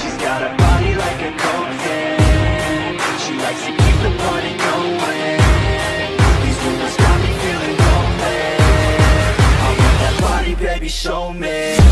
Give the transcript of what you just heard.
She's got a body like a thing She likes to keep the party going. These rumors got me feeling I want that body, baby, show me